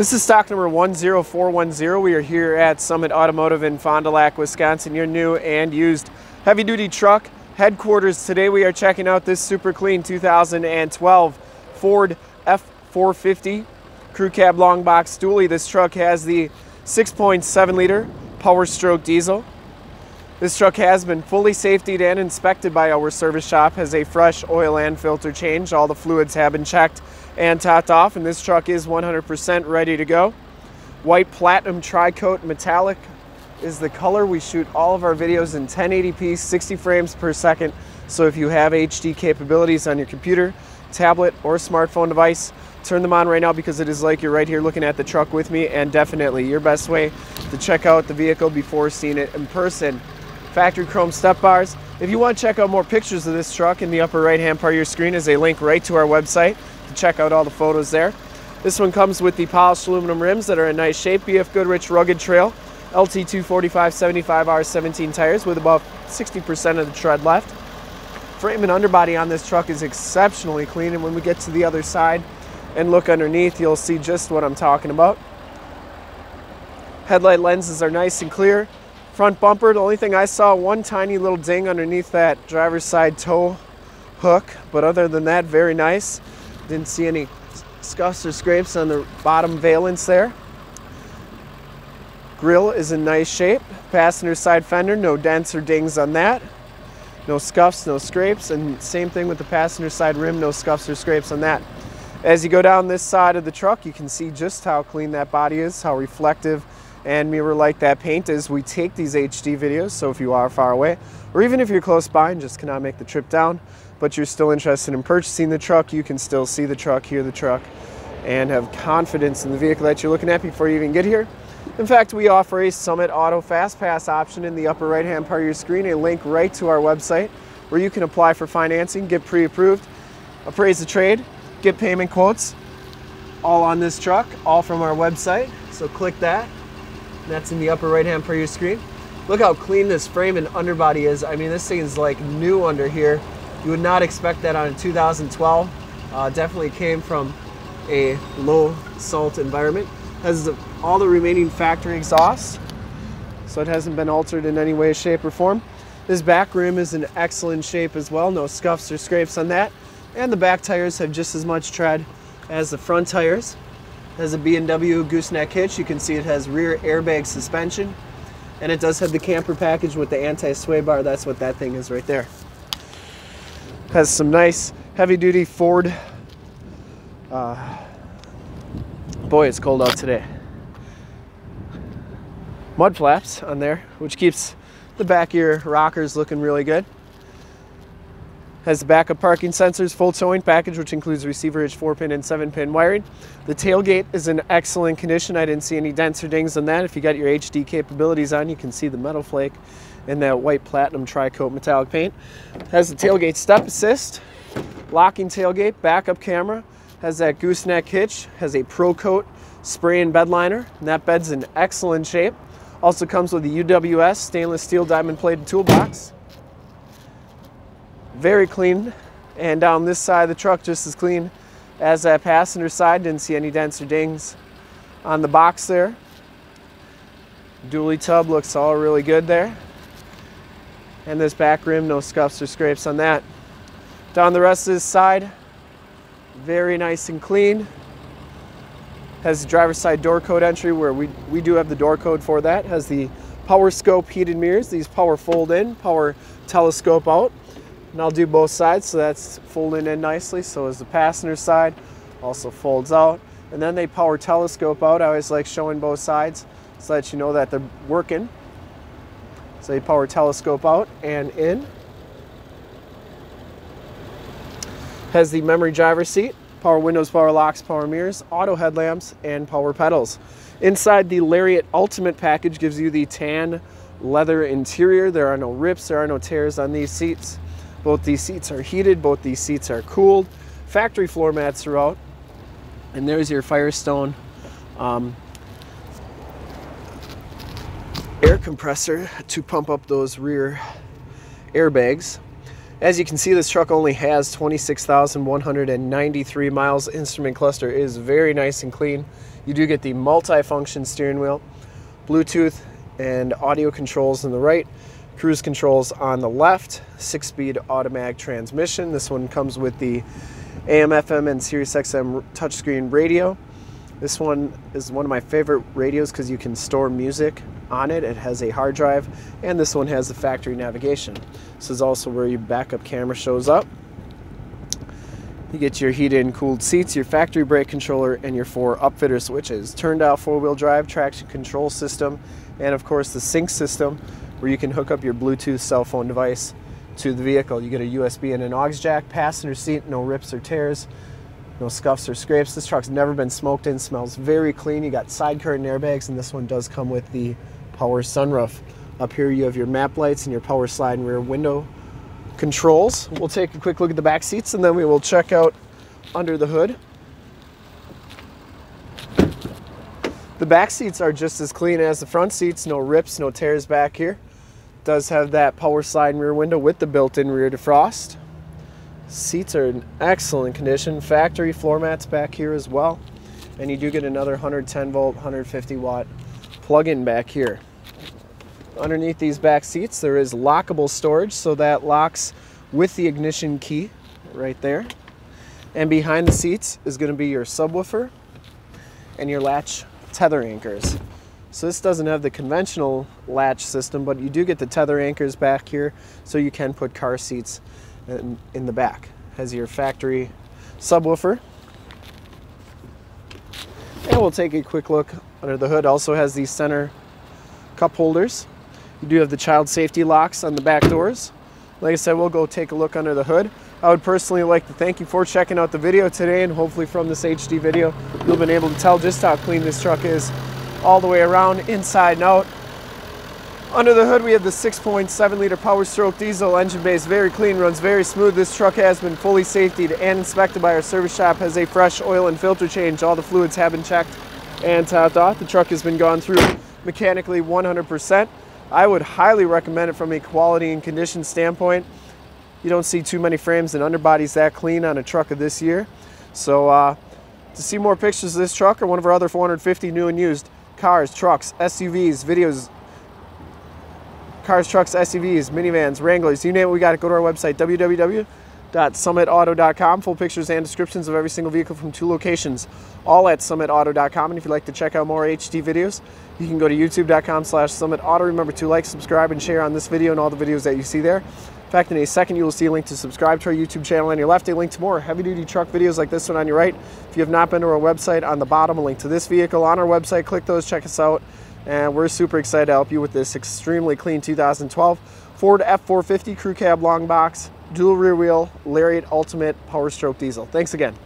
This is stock number 10410. We are here at Summit Automotive in Fond du Lac, Wisconsin, your new and used heavy duty truck headquarters. Today we are checking out this super clean 2012 Ford F450 crew cab long box dually. This truck has the 6.7 liter power stroke diesel. This truck has been fully safetied and inspected by our service shop, has a fresh oil and filter change. All the fluids have been checked and topped off, and this truck is 100% ready to go. White Platinum Tri-Coat Metallic is the color. We shoot all of our videos in 1080p, 60 frames per second. So if you have HD capabilities on your computer, tablet, or smartphone device, turn them on right now because it is like you're right here looking at the truck with me and definitely your best way to check out the vehicle before seeing it in person factory chrome step bars. If you want to check out more pictures of this truck, in the upper right hand part of your screen is a link right to our website to check out all the photos there. This one comes with the polished aluminum rims that are in nice shape, BF Goodrich Rugged Trail, LT 245 75R17 tires with about 60% of the tread left. Frame and underbody on this truck is exceptionally clean and when we get to the other side and look underneath you'll see just what I'm talking about. Headlight lenses are nice and clear. Front bumper, the only thing I saw, one tiny little ding underneath that driver's side tow hook, but other than that, very nice. Didn't see any scuffs or scrapes on the bottom valence there. Grill is in nice shape. Passenger side fender, no dents or dings on that. No scuffs, no scrapes, and same thing with the passenger side rim, no scuffs or scrapes on that. As you go down this side of the truck, you can see just how clean that body is, how reflective and mirror like that paint is we take these HD videos so if you are far away or even if you're close by and just cannot make the trip down but you're still interested in purchasing the truck you can still see the truck hear the truck and have confidence in the vehicle that you're looking at before you even get here in fact we offer a Summit Auto Fast Pass option in the upper right hand part of your screen a link right to our website where you can apply for financing get pre-approved appraise the trade get payment quotes all on this truck all from our website so click that that's in the upper right hand part of your screen. Look how clean this frame and underbody is. I mean, this thing is like new under here. You would not expect that on a 2012. Uh, definitely came from a low salt environment. Has all the remaining factory exhaust, so it hasn't been altered in any way, shape, or form. This back rim is in excellent shape as well. No scuffs or scrapes on that. And the back tires have just as much tread as the front tires has a B&W gooseneck hitch. You can see it has rear airbag suspension. And it does have the camper package with the anti-sway bar. That's what that thing is right there. Has some nice heavy-duty Ford. Uh, boy, it's cold out today. Mud flaps on there, which keeps the back of your rockers looking really good. Has the backup parking sensors, full towing package, which includes receiver hitch 4-pin and 7-pin wiring. The tailgate is in excellent condition. I didn't see any dents or dings on that. If you got your HD capabilities on, you can see the metal flake in that white platinum tri-coat metallic paint. Has the tailgate step assist, locking tailgate, backup camera, has that gooseneck hitch, has a Pro Coat spray and bed liner, and that bed's in excellent shape. Also comes with a UWS stainless steel diamond plated toolbox very clean. And down this side of the truck, just as clean as that passenger side. Didn't see any dents or dings on the box there. Dually tub looks all really good there. And this back rim, no scuffs or scrapes on that. Down the rest of this side, very nice and clean. Has the driver's side door code entry where we, we do have the door code for that. Has the power scope heated mirrors. These power fold in, power telescope out. And I'll do both sides, so that's folding in nicely. So as the passenger side, also folds out. And then they power telescope out. I always like showing both sides so that you know that they're working. So they power telescope out and in. Has the memory driver seat, power windows, power locks, power mirrors, auto headlamps, and power pedals. Inside the Lariat Ultimate package gives you the tan leather interior. There are no rips, there are no tears on these seats. Both these seats are heated, both these seats are cooled. Factory floor mats throughout. And there's your Firestone um, air compressor to pump up those rear airbags. As you can see, this truck only has 26,193 miles. Instrument cluster is very nice and clean. You do get the multi-function steering wheel, Bluetooth and audio controls in the right, cruise controls on the left, six-speed automatic transmission. This one comes with the AM, FM, and Sirius XM touchscreen radio. This one is one of my favorite radios because you can store music on it. It has a hard drive, and this one has the factory navigation. This is also where your backup camera shows up. You get your heated and cooled seats, your factory brake controller, and your four upfitter switches. Turn dial four-wheel drive traction control system, and of course the sync system, where you can hook up your Bluetooth cell phone device to the vehicle. You get a USB and an aux jack, passenger seat, no rips or tears no scuffs or scrapes. This truck's never been smoked in, smells very clean. You got side curtain airbags, and this one does come with the power sunroof. Up here you have your map lights and your power slide and rear window controls. We'll take a quick look at the back seats and then we will check out under the hood. The back seats are just as clean as the front seats, no rips, no tears back here. Does have that power slide rear window with the built-in rear defrost. Seats are in excellent condition. Factory floor mats back here as well. And you do get another 110 volt, 150 watt plug-in back here. Underneath these back seats, there is lockable storage, so that locks with the ignition key right there. And behind the seats is going to be your subwoofer and your latch tether anchors. So this doesn't have the conventional latch system, but you do get the tether anchors back here, so you can put car seats in, in the back. Has your factory subwoofer. And we'll take a quick look under the hood. Also has these center cup holders. You do have the child safety locks on the back doors. Like I said, we'll go take a look under the hood. I would personally like to thank you for checking out the video today and hopefully from this HD video, you'll been able to tell just how clean this truck is all the way around, inside and out. Under the hood we have the 6.7 liter power stroke diesel engine base, very clean, runs very smooth. This truck has been fully safetied and inspected by our service shop, has a fresh oil and filter change. All the fluids have been checked and topped off. The truck has been gone through mechanically 100%. I would highly recommend it from a quality and condition standpoint. You don't see too many frames and underbodies that clean on a truck of this year. So uh, to see more pictures of this truck or one of our other 450 new and used cars, trucks, SUVs, videos, cars, trucks, SUVs, minivans, Wranglers, you name it, we got it. Go to our website, www.summitauto.com. Full pictures and descriptions of every single vehicle from two locations, all at summitauto.com. And if you'd like to check out more HD videos, you can go to youtube.com slash summitauto. Remember to like, subscribe, and share on this video and all the videos that you see there. In fact, in a second, you will see a link to subscribe to our YouTube channel on your left, a link to more heavy-duty truck videos like this one on your right. If you have not been to our website, on the bottom, a link to this vehicle on our website. Click those, check us out and we're super excited to help you with this extremely clean 2012 Ford F450 Crew Cab Long Box, dual rear wheel, Lariat Ultimate Power Stroke Diesel. Thanks again.